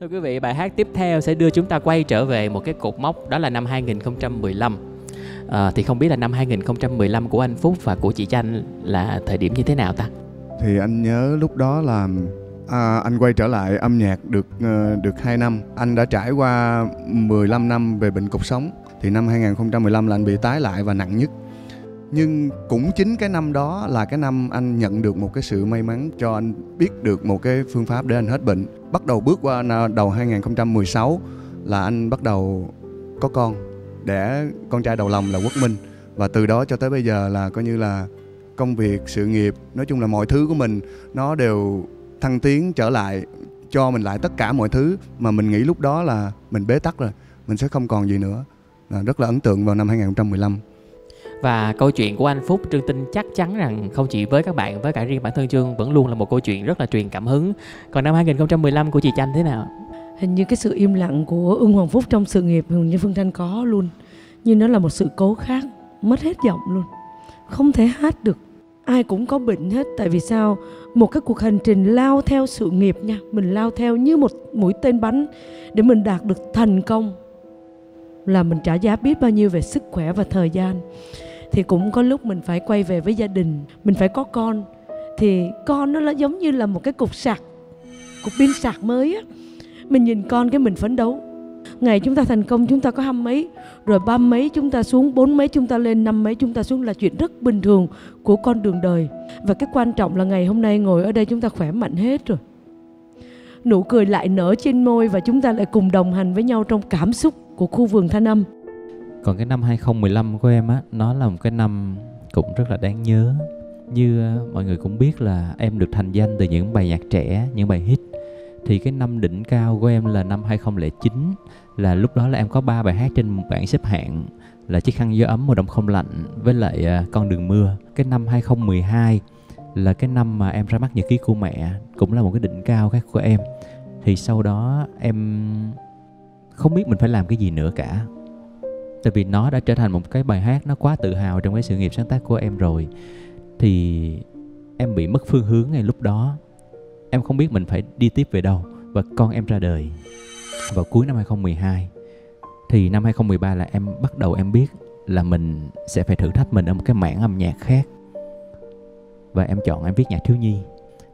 Thưa quý vị, bài hát tiếp theo sẽ đưa chúng ta quay trở về một cái cột mốc đó là năm 2015. À, ờ, thì không biết là năm 2015 của anh Phúc và của chị Chanh là thời điểm như thế nào ta? Thì anh nhớ lúc đó là à, anh quay trở lại âm nhạc được uh, được 2 năm. Anh đã trải qua 15 năm về bệnh cột sống. Thì năm 2015 là anh bị tái lại và nặng nhất nhưng cũng chính cái năm đó là cái năm anh nhận được một cái sự may mắn cho anh biết được một cái phương pháp để anh hết bệnh. Bắt đầu bước qua đầu 2016 là anh bắt đầu có con đẻ con trai đầu lòng là quốc minh. Và từ đó cho tới bây giờ là coi như là công việc, sự nghiệp, nói chung là mọi thứ của mình nó đều thăng tiến trở lại, cho mình lại tất cả mọi thứ mà mình nghĩ lúc đó là mình bế tắc rồi, mình sẽ không còn gì nữa. Là rất là ấn tượng vào năm 2015 và câu chuyện của anh Phúc Trương tin chắc chắn rằng không chỉ với các bạn với cả riêng bản thân Trương vẫn luôn là một câu chuyện rất là truyền cảm hứng. Còn năm 2015 của chị Chanh thế nào? Hình như cái sự im lặng của Ưng Hoàng Phúc trong sự nghiệp hình như Phương Thanh có luôn. Nhưng nó là một sự cố khác, mất hết giọng luôn. Không thể hát được. Ai cũng có bệnh hết tại vì sao? Một cái cuộc hành trình lao theo sự nghiệp nha, mình lao theo như một mũi tên bắn để mình đạt được thành công là mình trả giá biết bao nhiêu về sức khỏe và thời gian thì cũng có lúc mình phải quay về với gia đình, mình phải có con. Thì con nó là giống như là một cái cục sạc, cục pin sạc mới á. Mình nhìn con cái mình phấn đấu. Ngày chúng ta thành công, chúng ta có hăm mấy, rồi ba mấy chúng ta xuống, bốn mấy chúng ta lên, năm mấy chúng ta xuống là chuyện rất bình thường của con đường đời. Và cái quan trọng là ngày hôm nay ngồi ở đây chúng ta khỏe mạnh hết rồi. Nụ cười lại nở trên môi và chúng ta lại cùng đồng hành với nhau trong cảm xúc của khu vườn thanh âm còn cái năm 2015 của em á, nó là một cái năm cũng rất là đáng nhớ. Như ờ, mọi người cũng biết là em được thành danh từ những bài nhạc trẻ, những bài hit. Thì cái năm đỉnh cao của em là năm 2009 là lúc đó là em có ba bài hát trên bảng xếp hạng, là chiếc khăn gió ấm mùa đông không lạnh với lại ờ, con đường mưa. Cái năm 2012 là cái năm mà em ra mắt nhật ký của mẹ, cũng là một cái đỉnh cao khác của em. Thì sau đó em không biết mình phải làm cái gì nữa cả tại vì nó đã trở thành một cái bài hát nó quá tự hào trong cái sự nghiệp sáng tác của em rồi. Thì em bị mất phương hướng ngay lúc đó. Em không biết mình phải đi tiếp về đâu và con em ra đời vào cuối năm 2012 thì năm 2013 là em bắt đầu em biết là mình sẽ phải thử thách mình ở một cái mảng âm nhạc khác. Và em chọn em viết nhạc thiếu nhi.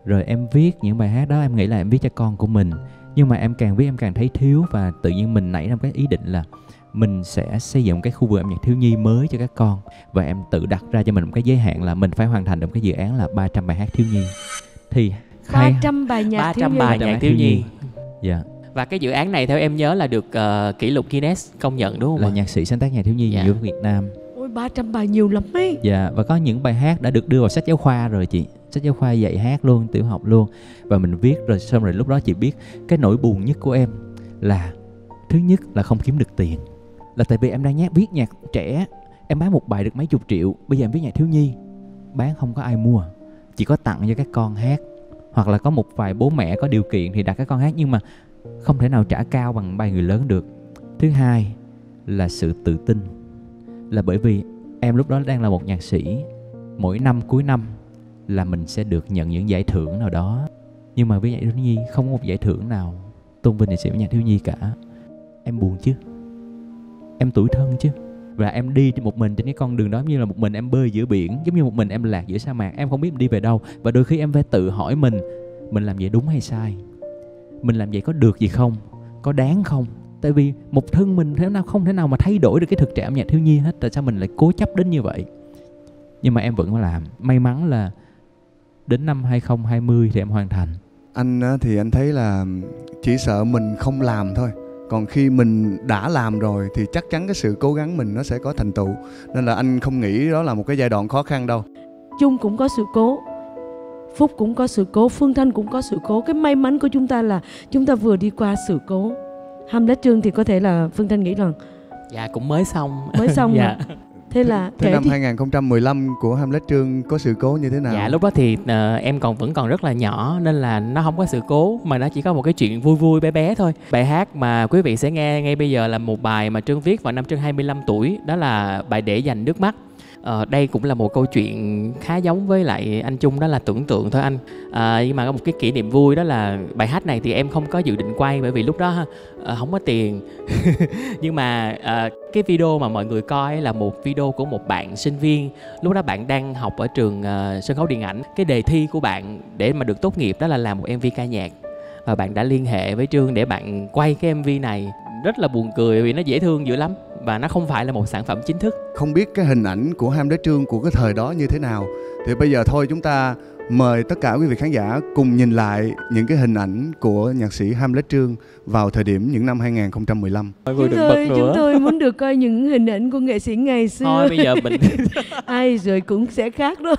Rồi em viết những bài hát đó, em nghĩ là em viết cho con của mình nhưng mà em càng viết em càng thấy thiếu và tự nhiên mình nảy ra một cái ý định là mình sẽ xây dựng cái khu vườn âm nhạc thiếu nhi mới cho các con. Và em tự đặt ra cho mình một cái giới hạn là mình phải hoàn thành được cái dự án là 300 bài hát thiếu nhi. Thì 300 bài nhạc 300 thiếu bài nhạc thiếu nhi. dạ. Và cái dự án này theo em nhớ là được uh, kỷ lục Guinness công nhận đúng không là ạ? nhạc sĩ sáng tác nhạc thiếu nhi dạ. nhiều Việt Nam 300 bài nhiều lắm ấy. Dạ và có những bài hát đã được đưa vào sách giáo khoa rồi chị. Sách giáo khoa dạy hát luôn, tiểu học luôn. Và mình viết rồi xong rồi lúc đó chị biết cái nỗi buồn nhất của em là, thứ nhất là không kiếm được tiền. Là tại vì em đang nhát, viết nhạc trẻ. Em bán một bài được mấy chục triệu, bây giờ em viết nhạc thiếu nhi. Bán không có ai mua. Chỉ có tặng cho các con hát. Hoặc là có một vài bố mẹ có điều kiện thì đặt các con hát, nhưng mà không thể nào trả cao bằng bài người lớn được. Thứ hai là sự tự tin là bởi vì em lúc đó đang là một nhạc sĩ. Mỗi năm cuối năm là mình sẽ được nhận những giải thưởng nào đó. Nhưng mà với nhạc thiếu nhi, không có một giải thưởng nào tôn vinh nghệ sĩ với nhạc thiếu nhi cả. Em buồn chứ? Em tuổi thân chứ? Và em đi một mình trên cái con đường đó như là một mình em bơi giữa biển, giống như một mình em lạc giữa sa mạc. Em không biết đi về đâu. Và đôi khi em phải tự hỏi mình mình làm vậy đúng hay sai? Mình làm vậy có được gì không? Có đáng không? Tại vì một thân mình thế nào không thể nào mà thay đổi được cái thực trạng âm nhạc thiếu nhi hết tại sao mình lại cố chấp đến như vậy? Nhưng mà em vẫn làm. May mắn là đến năm 2020 thì em hoàn thành. Anh thì anh thấy là chỉ sợ mình không làm thôi. Còn khi mình đã làm rồi thì chắc chắn cái sự cố gắng mình nó sẽ có thành tựu. Nên là anh không nghĩ đó là một cái giai đoạn khó khăn đâu. Chung cũng có sự cố. Phúc cũng có sự cố. Phương thanh cũng có sự cố. Cái may mắn của chúng ta là chúng ta vừa đi qua sự cố hamlet trương thì có thể là phương thanh nghĩ rằng dạ cũng mới xong. Mới xong dạ. thế là thế năm thì... 2015 của Hamlet Trương có sự cố như thế nào? Dạ lúc đó thì uh, em còn vẫn còn rất là nhỏ nên là nó không có sự cố mà nó chỉ có một cái chuyện vui vui bé bé thôi. Bài hát mà quý vị sẽ nghe ngay bây giờ là một bài mà Trương viết vào năm Trương 25 tuổi, đó là bài để dành nước mắt Ờ, đây cũng là một câu chuyện khá giống với lại anh Trung đó là tưởng tượng thôi anh. À, nhưng mà có một cái kỷ niệm vui đó là bài hát này thì em không có dự định quay bởi vì lúc đó à, không có tiền. Nhưng mà à, cái video mà mọi người coi là một video của một bạn sinh viên. Lúc đó bạn đang học ở trường à, sân khấu điện ảnh. Cái đề thi của bạn để mà được tốt nghiệp đó là làm một mv ca nhạc. Và bạn đã liên hệ với trương để bạn quay cái mv này. Rất là buồn cười vì nó dễ thương dữ lắm và nó không phải là một sản phẩm chính thức. Không biết cái hình ảnh của ham đế trương của cái thời đó như thế nào. Thì bây giờ thôi chúng ta mời tất cả quý vị khán giả cùng nhìn lại những cái hình ảnh của nhạc sĩ Hamlet Trương vào thời điểm những năm 2015. Mọi người chúng tôi bật nữa. chúng tôi muốn được coi những hình ảnh của nghệ sĩ ngày xưa. Thôi bây giờ mình ai rồi cũng sẽ khác đó